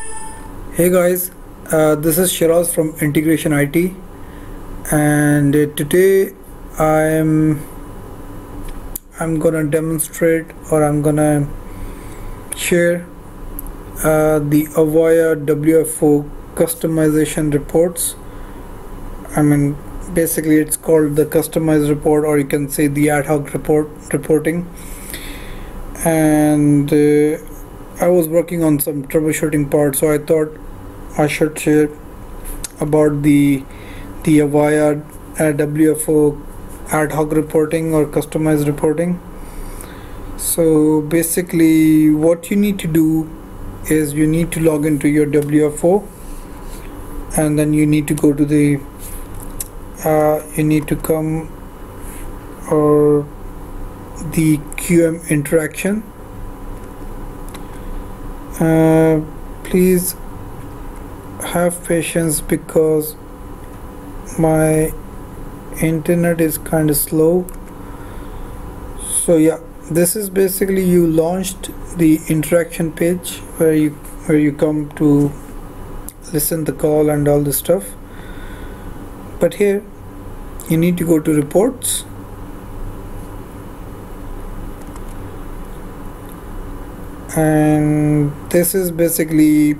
Hey guys, uh, this is Shiraz from Integration IT, and uh, today I'm I'm gonna demonstrate or I'm gonna share uh, the Avaya WFO customization reports. I mean, basically, it's called the customized report, or you can say the ad hoc report reporting. And uh, I was working on some troubleshooting part, so I thought I should share about the the Avaya WFO ad hoc reporting or customized reporting. So basically, what you need to do is you need to log into your WFO, and then you need to go to the uh, you need to come or the QM interaction uh, please have patience because my internet is kind of slow. So yeah this is basically you launched the interaction page where you where you come to listen the call and all this stuff. But here you need to go to reports and this is basically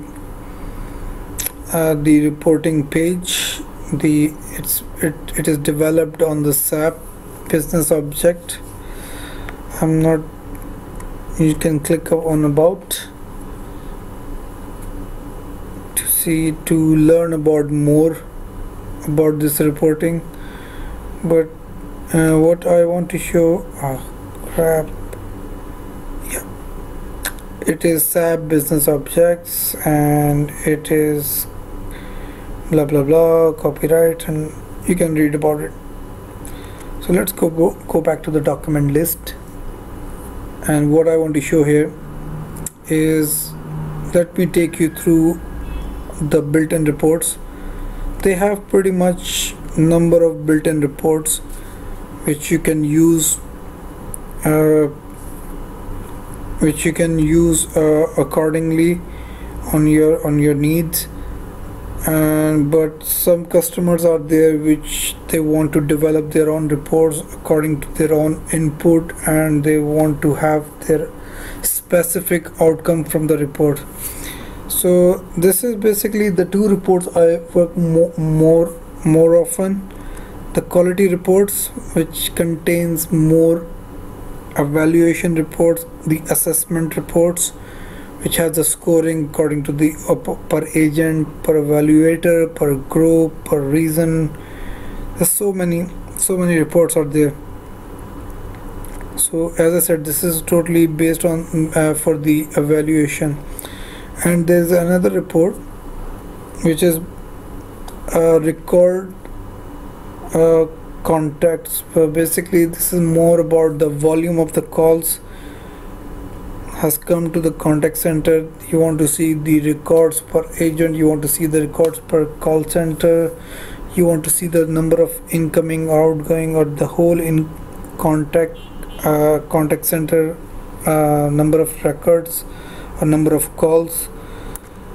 uh, the reporting page. The it's it, it is developed on the SAP business object. I'm not you can click on about to see to learn about more about this reporting. But uh, what I want to show oh crap it is SAP business objects and it is blah blah blah copyright and you can read about it. So let's go, go go back to the document list. And what I want to show here is let me take you through the built-in reports. They have pretty much number of built-in reports which you can use uh, which you can use uh, accordingly on your on your needs. And but some customers are there which they want to develop their own reports according to their own input and they want to have their specific outcome from the report. So this is basically the two reports I work mo more more often. The quality reports which contains more evaluation reports the assessment reports which has the scoring according to the uh, per agent per evaluator per group per reason. There's so many so many reports are there. So as i said this is totally based on uh, for the evaluation. And there's another report which is a record uh, contacts basically this is more about the volume of the calls has come to the contact center. You want to see the records per agent you want to see the records per call center you want to see the number of incoming outgoing or the whole in contact uh, contact center uh, number of records or number of calls.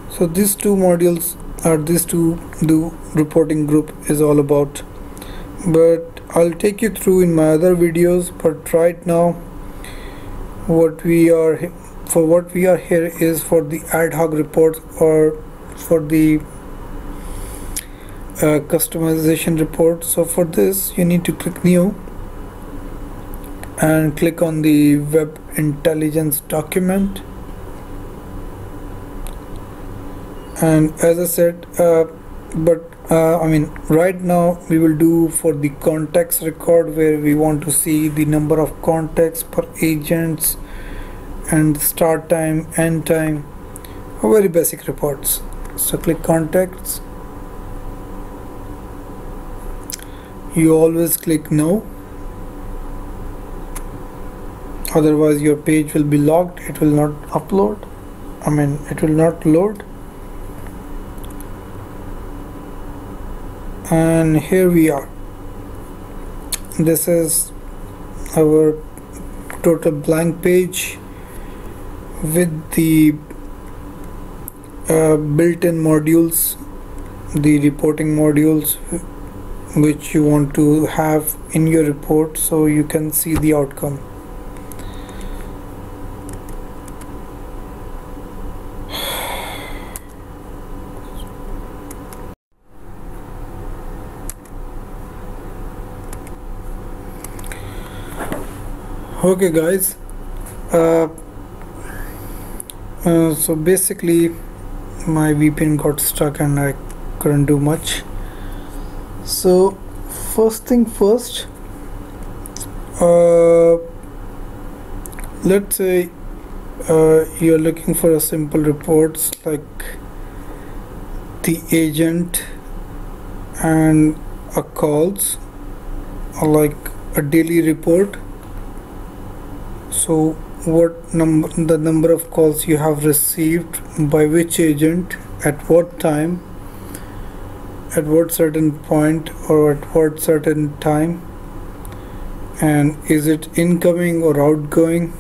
So these two modules are these two the reporting group is all about but I'll take you through in my other videos but right now what we are for what we are here is for the ad hoc reports or for the uh, customization report so for this you need to click new and click on the web intelligence document. And as I said uh, but uh, I mean right now we will do for the contacts record where we want to see the number of contacts per agents and start time end time very basic reports. So click contacts. You always click no. Otherwise your page will be locked it will not upload. I mean it will not load and here we are. This is our total blank page with the uh, built-in modules the reporting modules which you want to have in your report so you can see the outcome okay guys. Uh, uh, so basically my VPN got stuck and I couldn't do much. So first thing first uh, let's say uh, you're looking for a simple reports like the agent and a calls or like a daily report so what number the number of calls you have received by which agent at what time at what certain point or at what certain time and is it incoming or outgoing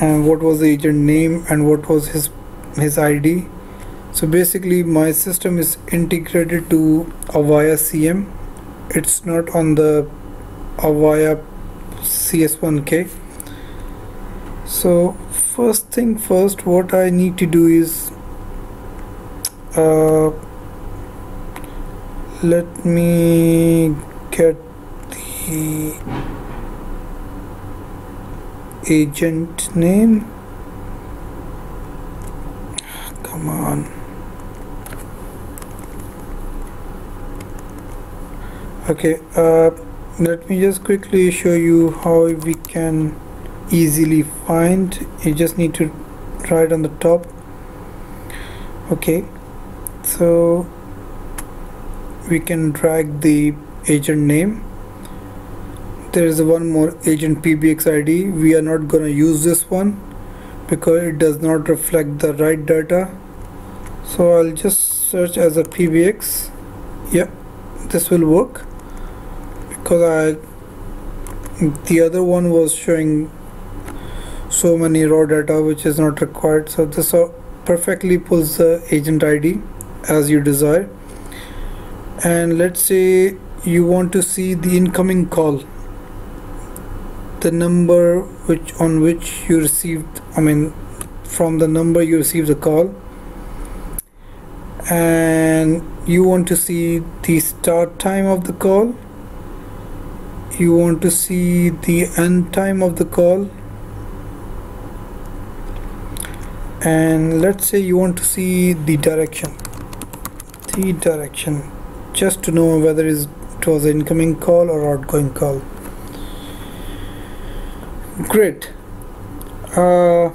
and what was the agent name and what was his his ID so basically my system is integrated to Avaya CM it's not on the Avaya CS1K so first thing first what I need to do is uh, let me get the agent name. Come on. Okay uh, let me just quickly show you how we can easily find. You just need to write on the top. Okay. So we can drag the agent name. There is one more agent pbx id we are not gonna use this one because it does not reflect the right data. So I'll just search as a pbx yeah this will work. Because I the other one was showing so many raw data which is not required. So this perfectly pulls the agent ID as you desire. And let's say you want to see the incoming call the number which on which you received I mean from the number you received the call. And you want to see the start time of the call. You want to see the end time of the call and let's say you want to see the direction. The direction. Just to know whether it was an incoming call or outgoing call. Great. Uh,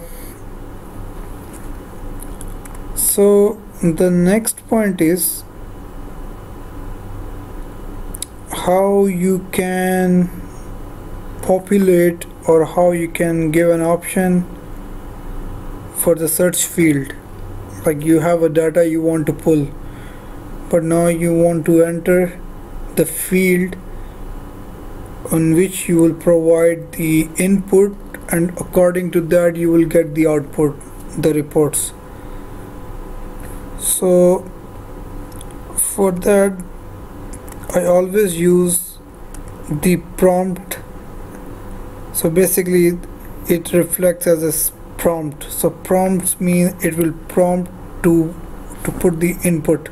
so the next point is how you can populate or how you can give an option for the search field. Like you have a data you want to pull but now you want to enter the field on which you will provide the input and according to that you will get the output the reports. So for that I always use the prompt. So basically it reflects as a prompt. So prompts mean it will prompt to to put the input.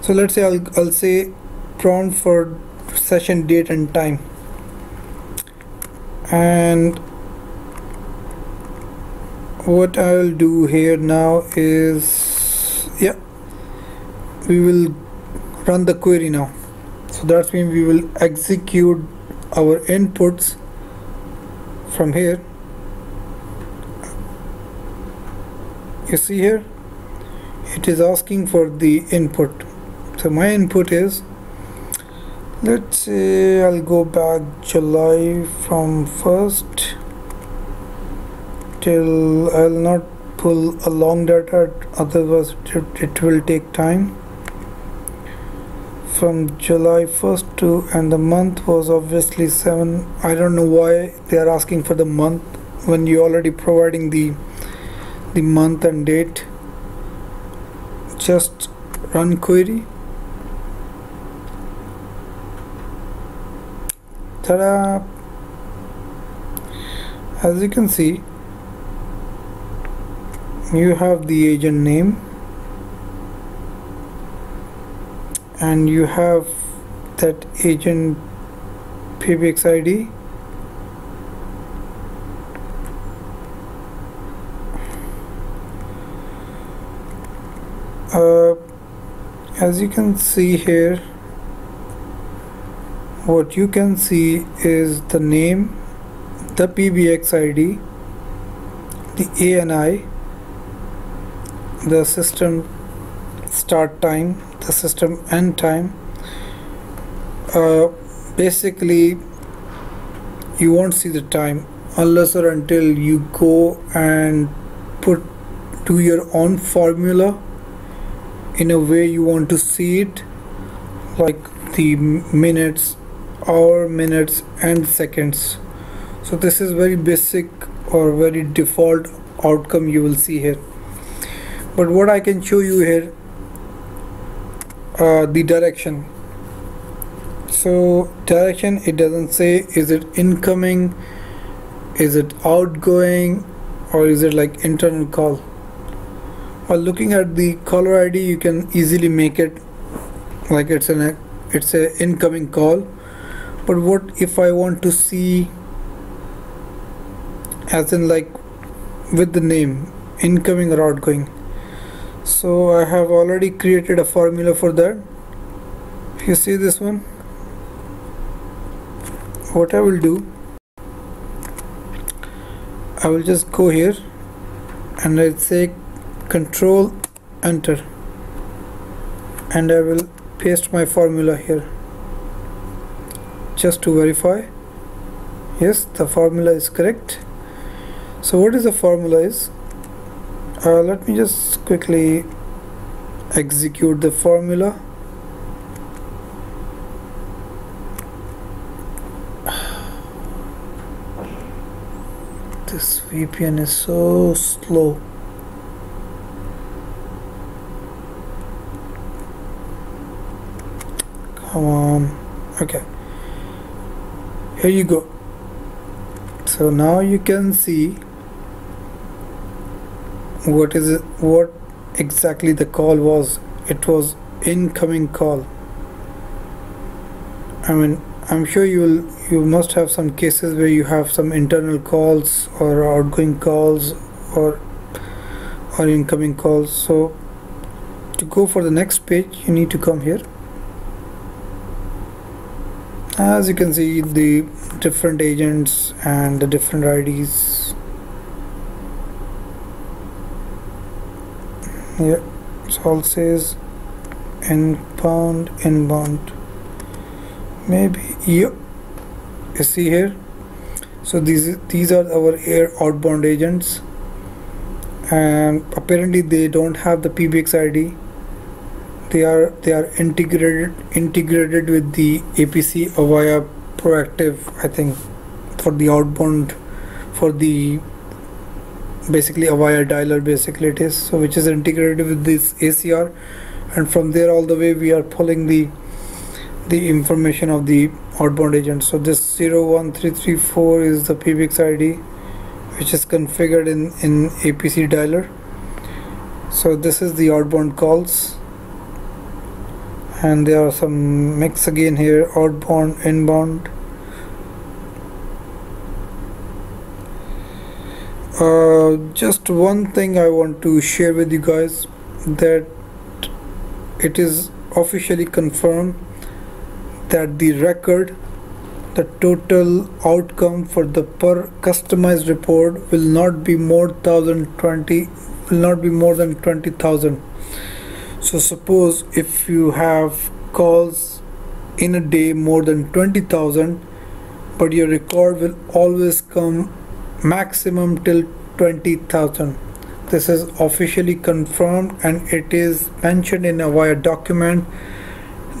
So let's say I'll, I'll say prompt for session date and time. And what I will do here now is yeah we will run the query now. So that's mean we will execute our inputs from here you see here it is asking for the input. So my input is let's say I'll go back July from 1st till I'll not pull a long data otherwise it will take time. From July 1st to and the month was obviously 7 I don't know why they are asking for the month when you already providing the the month and date. Just run query. Ta-da! As you can see you have the agent name and you have that agent PBX ID uh, as you can see here what you can see is the name the PBX ID the ANI the system start time the system end time. Uh, basically you won't see the time unless or until you go and put do your own formula in a way you want to see it like the minutes hour minutes and seconds. So this is very basic or very default outcome you will see here. But what I can show you here uh, the direction. So direction it doesn't say is it incoming is it outgoing or is it like internal call while looking at the caller ID you can easily make it like it's an it's a incoming call. But what if I want to see as in like with the name incoming or outgoing? So I have already created a formula for that. You see this one what I will do I will just go here and I'll say control enter. And I will paste my formula here. Just to verify. Yes the formula is correct. So what is the formula is? Uh, let me just quickly execute the formula. This VPN is so slow on okay. Here you go. So now you can see what is it what exactly the call was. It was incoming call. I mean I'm sure you will you must have some cases where you have some internal calls or outgoing calls or or incoming calls. So to go for the next page you need to come here as you can see the different agents and the different IDs here so all says inbound inbound maybe yeah. You see here? So these these are our air outbound agents. And apparently they don't have the PBX ID they are they are integrated integrated with the APC Avaya proactive I think for the outbound for the basically Avaya dialer basically it is so which is integrated with this ACR and from there all the way we are pulling the the information of the outbound agent. So this 01334 is the PBX ID which is configured in in APC dialer. So this is the outbound calls and there are some mix again here outbound inbound Uh, just one thing I want to share with you guys that it is officially confirmed that the record the total outcome for the per customized report will not be more 1020 will not be more than 20000 so suppose if you have calls in a day more than 20000 but your record will always come maximum till 20,000 this is officially confirmed and it is mentioned in a Avaya document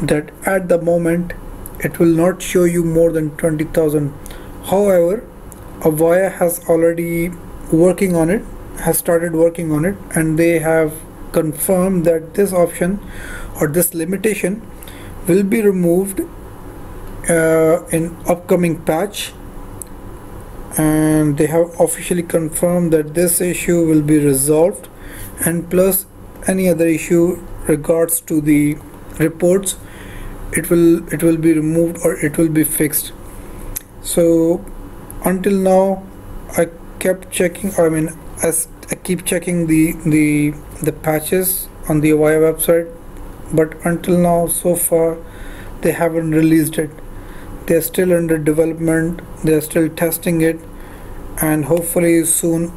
that at the moment it will not show you more than 20,000 however Avaya has already working on it has started working on it and they have confirm that this option or this limitation will be removed uh, in upcoming patch and they have officially confirmed that this issue will be resolved and plus any other issue regards to the reports it will it will be removed or it will be fixed. So until now I kept checking I mean as I keep checking the the the patches on the Avaya website but until now so far they haven't released it. They're still under development they're still testing it and hopefully soon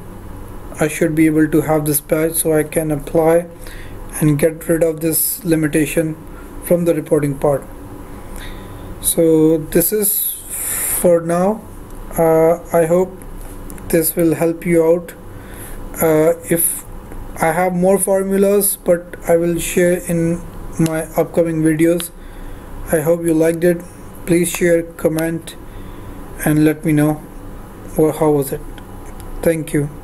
I should be able to have this patch so I can apply and get rid of this limitation from the reporting part. So this is for now. Uh, I hope this will help you out uh, if I have more formulas but I will share in my upcoming videos. I hope you liked it. Please share comment and let me know well, how was it. Thank you